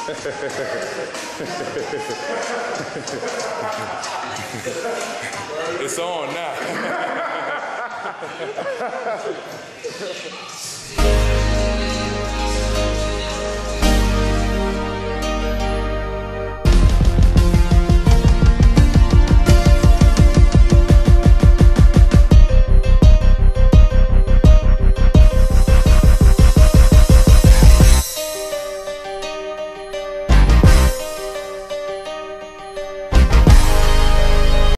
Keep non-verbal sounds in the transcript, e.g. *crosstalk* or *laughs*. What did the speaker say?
*laughs* It's on now. *laughs*